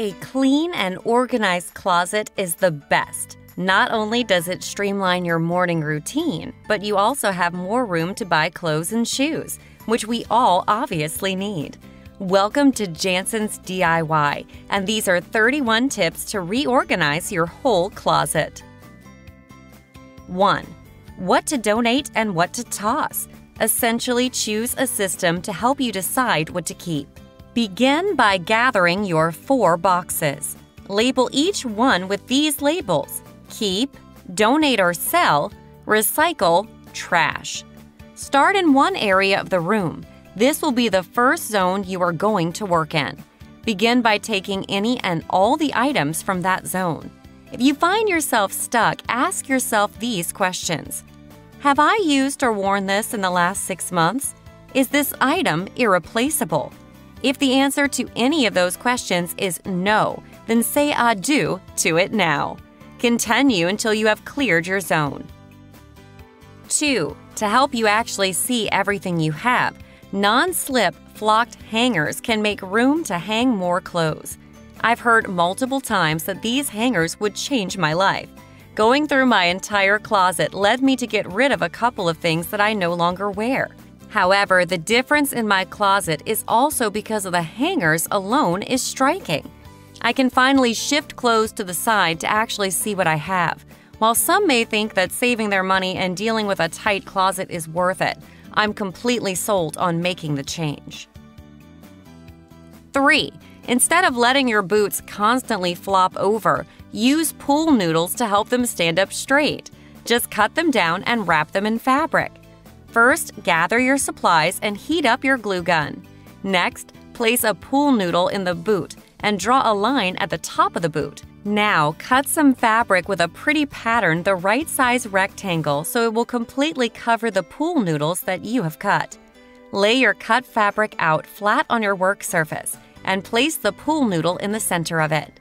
A clean and organized closet is the best. Not only does it streamline your morning routine, but you also have more room to buy clothes and shoes, which we all obviously need. Welcome to Jansen's DIY, and these are 31 tips to reorganize your whole closet. 1. What to donate and what to toss. Essentially, choose a system to help you decide what to keep. Begin by gathering your four boxes. Label each one with these labels keep, donate or sell, recycle, trash. Start in one area of the room. This will be the first zone you are going to work in. Begin by taking any and all the items from that zone. If you find yourself stuck, ask yourself these questions Have I used or worn this in the last six months? Is this item irreplaceable? If the answer to any of those questions is no, then say adieu to it now. Continue until you have cleared your zone. 2. To help you actually see everything you have, non slip flocked hangers can make room to hang more clothes. I've heard multiple times that these hangers would change my life. Going through my entire closet led me to get rid of a couple of things that I no longer wear. However, the difference in my closet is also because of the hangers alone is striking. I can finally shift clothes to the side to actually see what I have. While some may think that saving their money and dealing with a tight closet is worth it, I'm completely sold on making the change. 3. Instead of letting your boots constantly flop over, use pool noodles to help them stand up straight. Just cut them down and wrap them in fabric. First, gather your supplies and heat up your glue gun. Next, place a pool noodle in the boot and draw a line at the top of the boot. Now, cut some fabric with a pretty pattern the right size rectangle so it will completely cover the pool noodles that you have cut. Lay your cut fabric out flat on your work surface and place the pool noodle in the center of it.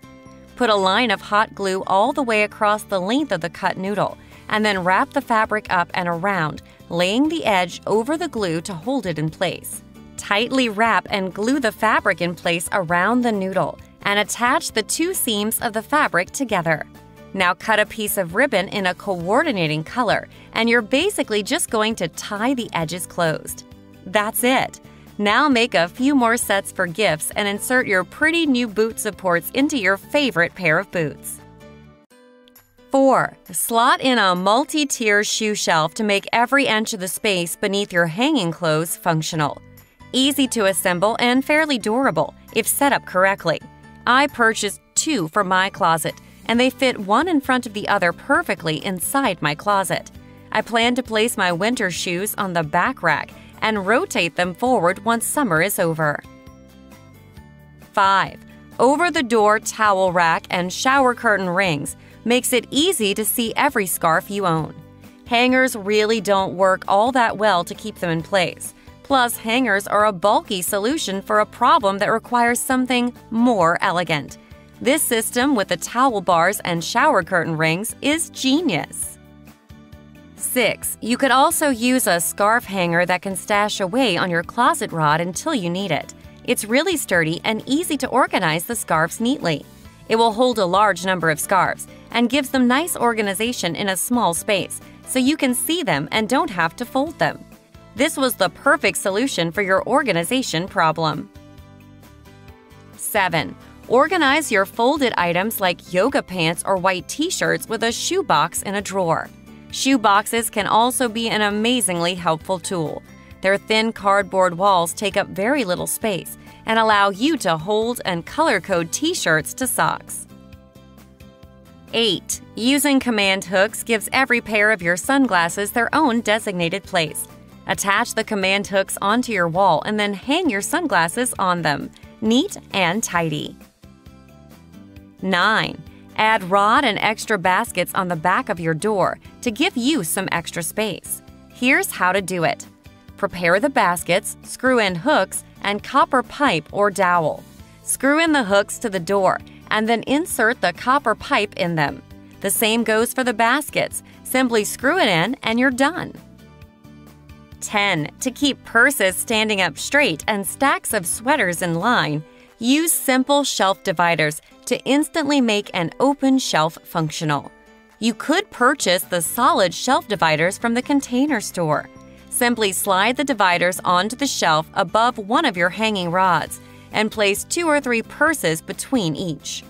Put a line of hot glue all the way across the length of the cut noodle and then wrap the fabric up and around, laying the edge over the glue to hold it in place. Tightly wrap and glue the fabric in place around the noodle and attach the two seams of the fabric together. Now cut a piece of ribbon in a coordinating color, and you're basically just going to tie the edges closed. That's it. Now make a few more sets for gifts and insert your pretty new boot supports into your favorite pair of boots. 4. Slot in a multi tier shoe shelf to make every inch of the space beneath your hanging clothes functional. Easy to assemble and fairly durable if set up correctly. I purchased two for my closet, and they fit one in front of the other perfectly inside my closet. I plan to place my winter shoes on the back rack and rotate them forward once summer is over. 5. Over the door towel rack and shower curtain rings makes it easy to see every scarf you own. Hangers really don't work all that well to keep them in place. Plus, hangers are a bulky solution for a problem that requires something more elegant. This system with the towel bars and shower curtain rings is genius. 6. You could also use a scarf hanger that can stash away on your closet rod until you need it. It's really sturdy and easy to organize the scarves neatly. It will hold a large number of scarves and gives them nice organization in a small space, so you can see them and don't have to fold them. This was the perfect solution for your organization problem. 7. Organize your folded items like yoga pants or white t shirts with a shoebox in a drawer. Shoe boxes can also be an amazingly helpful tool. Their thin cardboard walls take up very little space and allow you to hold and color code t shirts to socks. 8. Using command hooks gives every pair of your sunglasses their own designated place. Attach the command hooks onto your wall and then hang your sunglasses on them. Neat and tidy. 9. Add rod and extra baskets on the back of your door to give you some extra space. Here's how to do it. Prepare the baskets, screw in hooks, and copper pipe or dowel. Screw in the hooks to the door and then insert the copper pipe in them. The same goes for the baskets. Simply screw it in and you're done. 10. To keep purses standing up straight and stacks of sweaters in line, Use simple shelf dividers to instantly make an open shelf functional. You could purchase the solid shelf dividers from the container store. Simply slide the dividers onto the shelf above one of your hanging rods and place two or three purses between each.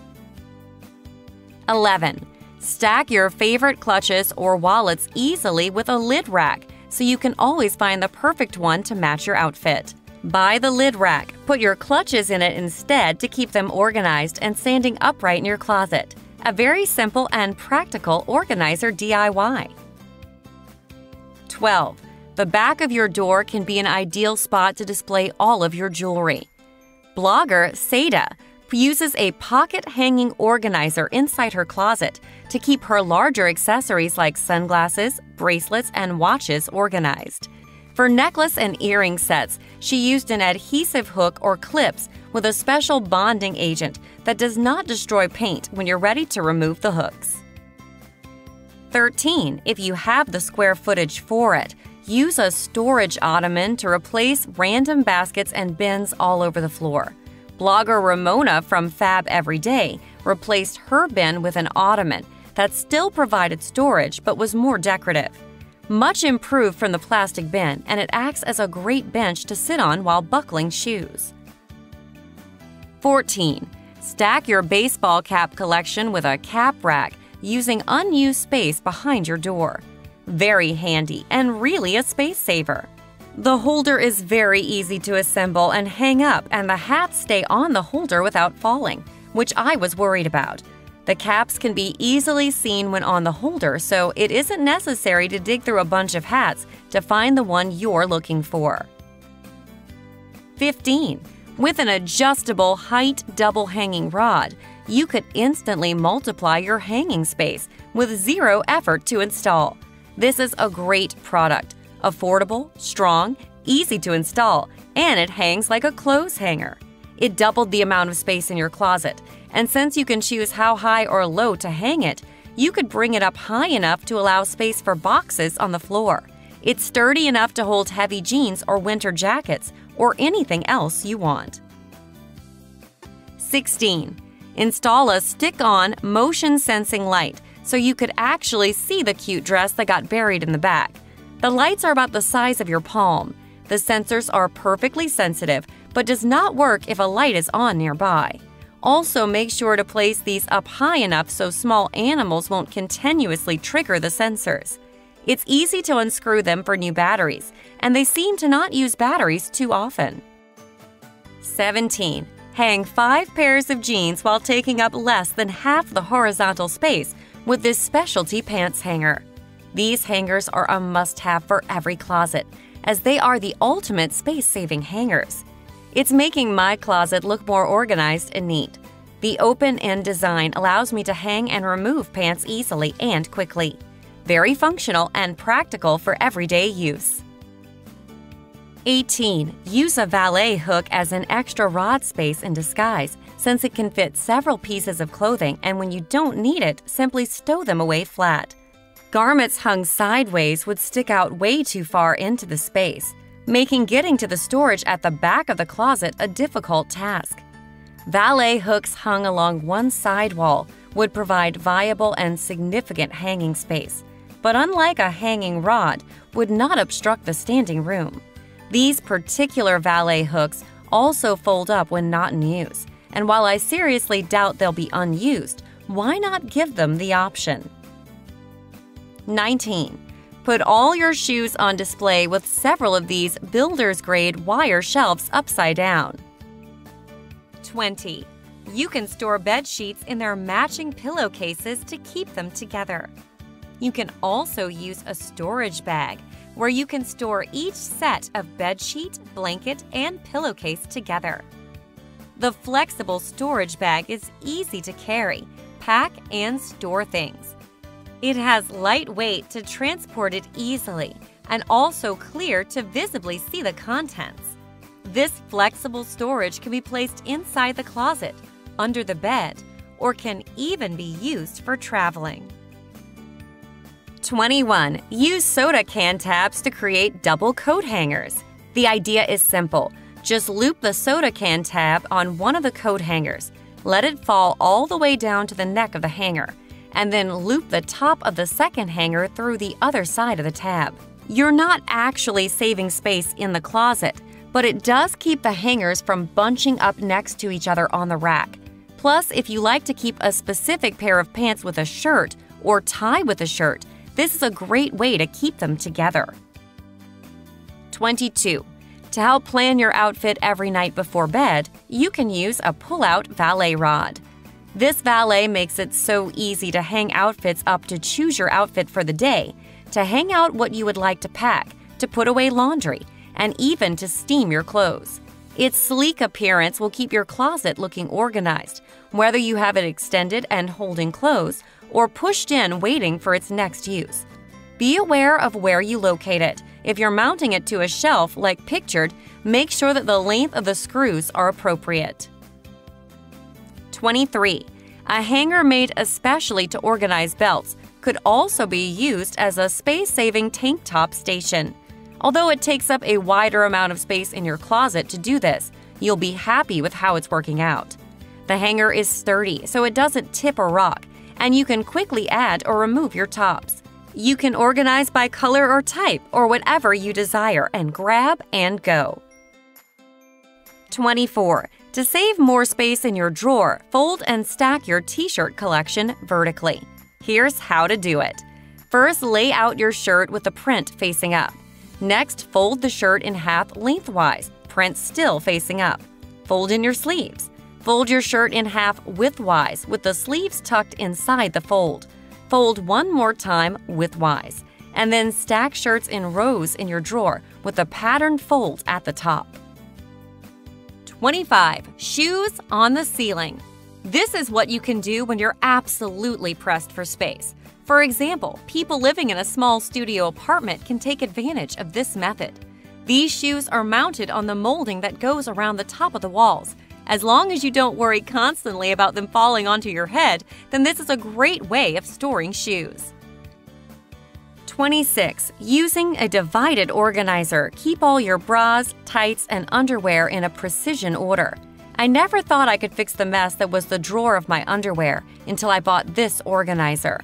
11. Stack your favorite clutches or wallets easily with a lid rack so you can always find the perfect one to match your outfit. Buy the lid rack, put your clutches in it instead to keep them organized and standing upright in your closet. A very simple and practical organizer DIY. 12. The back of your door can be an ideal spot to display all of your jewelry. Blogger Seda uses a pocket hanging organizer inside her closet to keep her larger accessories like sunglasses, bracelets, and watches organized. For necklace and earring sets, she used an adhesive hook or clips with a special bonding agent that does not destroy paint when you're ready to remove the hooks. 13. If you have the square footage for it, use a storage ottoman to replace random baskets and bins all over the floor. Blogger Ramona from Fab Everyday replaced her bin with an ottoman that still provided storage but was more decorative. Much improved from the plastic bin, and it acts as a great bench to sit on while buckling shoes. 14. Stack your baseball cap collection with a cap rack using unused space behind your door. Very handy and really a space saver. The holder is very easy to assemble and hang up, and the hats stay on the holder without falling, which I was worried about. The caps can be easily seen when on the holder, so it isn't necessary to dig through a bunch of hats to find the one you're looking for. 15. With an adjustable height double hanging rod, you could instantly multiply your hanging space with zero effort to install. This is a great product affordable, strong, easy to install, and it hangs like a clothes hanger. It doubled the amount of space in your closet, and since you can choose how high or low to hang it, you could bring it up high enough to allow space for boxes on the floor. It's sturdy enough to hold heavy jeans or winter jackets or anything else you want. 16. Install a stick on motion sensing light so you could actually see the cute dress that got buried in the back. The lights are about the size of your palm. The sensors are perfectly sensitive, but does not work if a light is on nearby. Also, make sure to place these up high enough so small animals won't continuously trigger the sensors. It's easy to unscrew them for new batteries, and they seem to not use batteries too often. 17. Hang five pairs of jeans while taking up less than half the horizontal space with this specialty pants hanger. These hangers are a must have for every closet, as they are the ultimate space saving hangers. It's making my closet look more organized and neat. The open end design allows me to hang and remove pants easily and quickly. Very functional and practical for everyday use. 18. Use a valet hook as an extra rod space in disguise, since it can fit several pieces of clothing, and when you don't need it, simply stow them away flat. Garments hung sideways would stick out way too far into the space, making getting to the storage at the back of the closet a difficult task. Valet hooks hung along one side wall would provide viable and significant hanging space, but unlike a hanging rod, would not obstruct the standing room. These particular valet hooks also fold up when not in use, and while I seriously doubt they'll be unused, why not give them the option? 19. Put all your shoes on display with several of these builder's grade wire shelves upside down. 20. You can store bed sheets in their matching pillowcases to keep them together. You can also use a storage bag where you can store each set of bed sheet, blanket, and pillowcase together. The flexible storage bag is easy to carry, pack, and store things. It has lightweight to transport it easily and also clear to visibly see the contents. This flexible storage can be placed inside the closet, under the bed, or can even be used for traveling. 21. Use soda can tabs to create double coat hangers. The idea is simple. Just loop the soda can tab on one of the coat hangers. Let it fall all the way down to the neck of the hanger, and then loop the top of the second hanger through the other side of the tab. You're not actually saving space in the closet, but it does keep the hangers from bunching up next to each other on the rack. Plus, if you like to keep a specific pair of pants with a shirt or tie with a shirt, this is a great way to keep them together. 22. To help plan your outfit every night before bed, you can use a pull-out valet rod. This valet makes it so easy to hang outfits up to choose your outfit for the day, to hang out what you would like to pack, to put away laundry, and even to steam your clothes. Its sleek appearance will keep your closet looking organized, whether you have it extended and holding clothes or pushed in waiting for its next use. Be aware of where you locate it. If you're mounting it to a shelf like pictured, make sure that the length of the screws are appropriate. 23. A hanger made especially to organize belts could also be used as a space-saving tank top station. Although it takes up a wider amount of space in your closet to do this, you'll be happy with how it's working out. The hanger is sturdy, so it doesn't tip or rock, and you can quickly add or remove your tops. You can organize by color or type or whatever you desire and grab and go. 24. To save more space in your drawer, fold and stack your t-shirt collection vertically. Here's how to do it. First, lay out your shirt with the print facing up. Next, fold the shirt in half lengthwise, print still facing up. Fold in your sleeves. Fold your shirt in half widthwise with the sleeves tucked inside the fold. Fold one more time widthwise, and then stack shirts in rows in your drawer with a patterned fold at the top. 25. Shoes on the ceiling. This is what you can do when you're absolutely pressed for space. For example, people living in a small studio apartment can take advantage of this method. These shoes are mounted on the molding that goes around the top of the walls. As long as you don't worry constantly about them falling onto your head, then this is a great way of storing shoes. 26. Using a divided organizer, keep all your bras, tights, and underwear in a precision order. I never thought I could fix the mess that was the drawer of my underwear until I bought this organizer.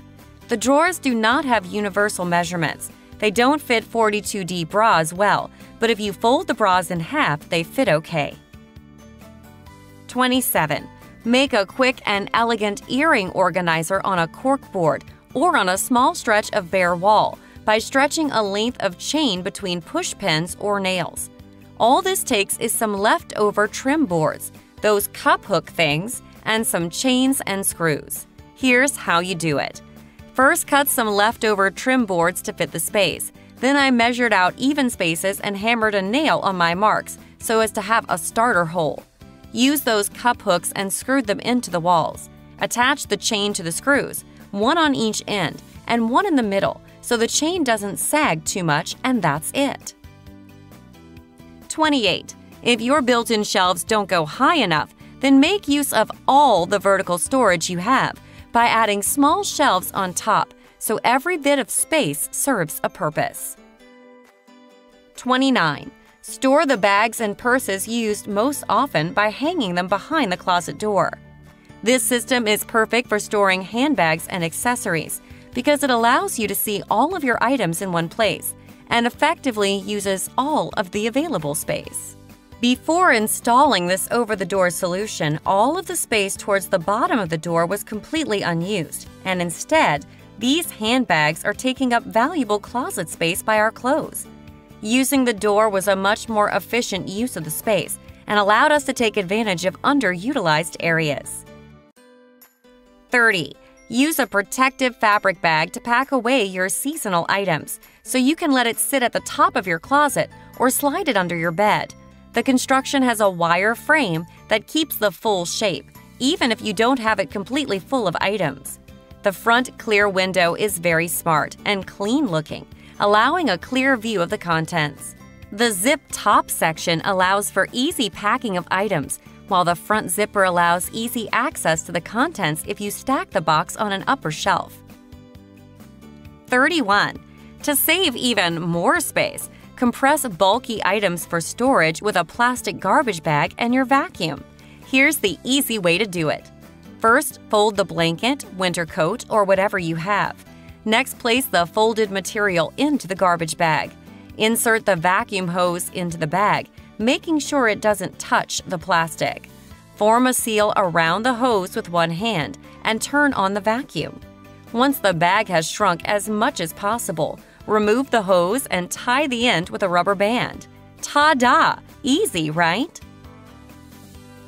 The drawers do not have universal measurements. They don't fit 42D bras well, but if you fold the bras in half, they fit okay. 27. Make a quick and elegant earring organizer on a cork board or on a small stretch of bare wall by stretching a length of chain between push pins or nails. All this takes is some leftover trim boards, those cup hook things, and some chains and screws. Here's how you do it. First, cut some leftover trim boards to fit the space. Then I measured out even spaces and hammered a nail on my marks so as to have a starter hole. Use those cup hooks and screwed them into the walls. Attach the chain to the screws, one on each end and one in the middle, so the chain doesn't sag too much, and that's it. 28. If your built-in shelves don't go high enough, then make use of all the vertical storage you have by adding small shelves on top so every bit of space serves a purpose. 29. Store the bags and purses used most often by hanging them behind the closet door. This system is perfect for storing handbags and accessories because it allows you to see all of your items in one place and effectively uses all of the available space. Before installing this over-the-door solution, all of the space towards the bottom of the door was completely unused, and instead, these handbags are taking up valuable closet space by our clothes. Using the door was a much more efficient use of the space and allowed us to take advantage of underutilized areas. 30. Use a protective fabric bag to pack away your seasonal items so you can let it sit at the top of your closet or slide it under your bed. The construction has a wire frame that keeps the full shape, even if you don't have it completely full of items. The front clear window is very smart and clean looking, allowing a clear view of the contents. The zip top section allows for easy packing of items, while the front zipper allows easy access to the contents if you stack the box on an upper shelf. 31. To save even more space, Compress bulky items for storage with a plastic garbage bag and your vacuum. Here's the easy way to do it. First, fold the blanket, winter coat, or whatever you have. Next, place the folded material into the garbage bag. Insert the vacuum hose into the bag, making sure it doesn't touch the plastic. Form a seal around the hose with one hand and turn on the vacuum. Once the bag has shrunk as much as possible, remove the hose and tie the end with a rubber band. Ta da! Easy, right?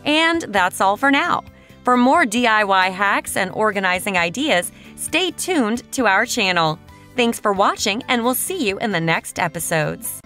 And that's all for now. For more DIY hacks and organizing ideas, stay tuned to our channel. Thanks for watching, and we'll see you in the next episodes.